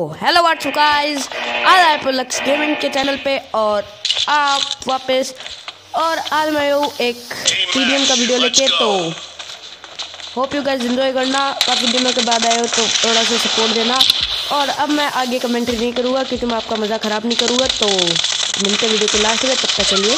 Hello what's up guys आज आए प्रोलक्स gaming के चैनल पे और आप वापस और आज मैं हूँ एक टीडीएम का वीडियो लेके तो होप यू गाइस एंजॉय करना। काफ़ी दिनों के बाद आए हो तो थोड़ा सा सपोर्ट देना। और अब मैं आगे कमेंट्री नहीं करूँगा क्योंकि मैं आपका मज़ा ख़राब नहीं करूँगा तो मिलते वीडियो के लास्ट में तब तक चलिए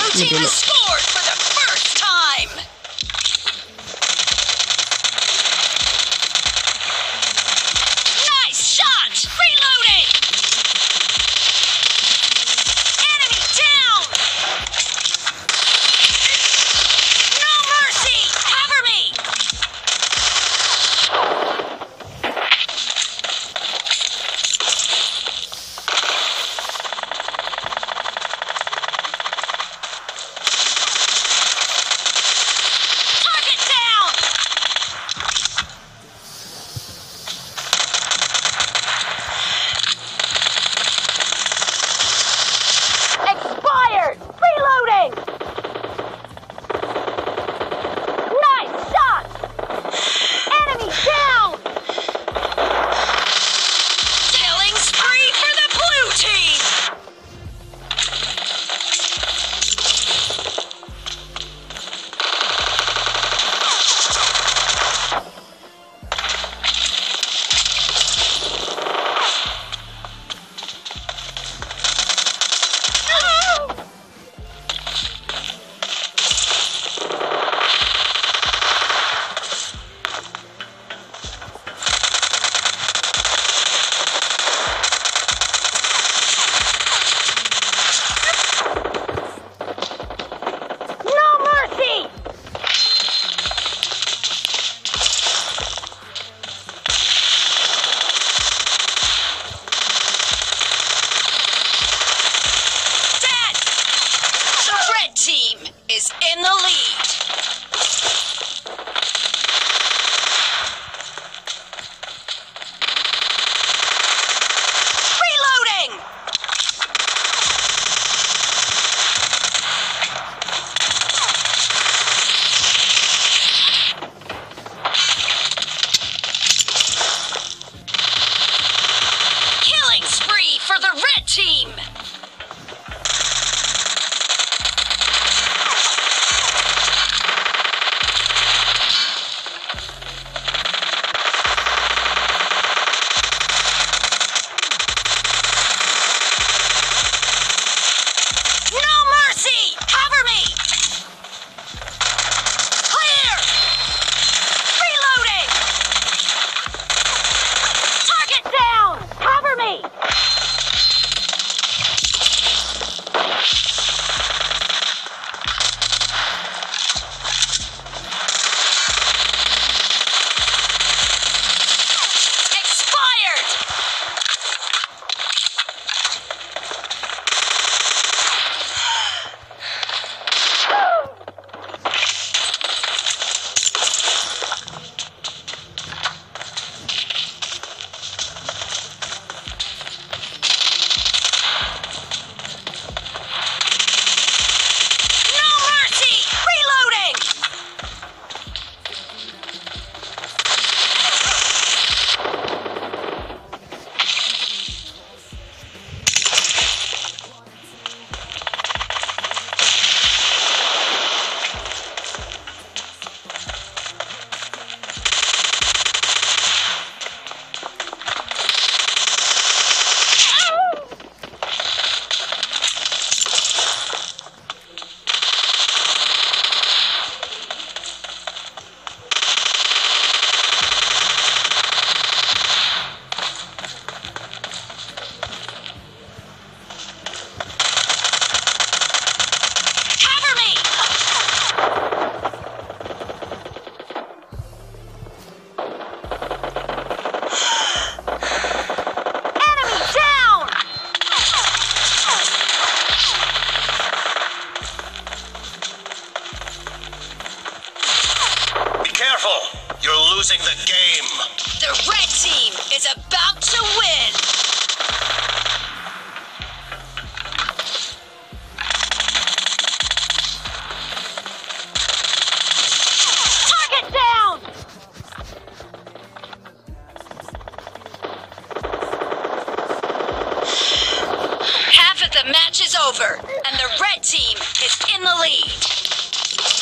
and the red team is in the lead.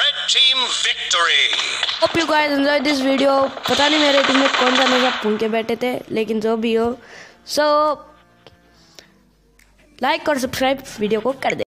Red team victory. Hope you guys enjoy this video पता नहीं मेरे टीम में कौन सा नशा भून के बैठे थे लेकिन जो भी हो सो लाइक और सब्सक्राइब वीडियो को कर दे।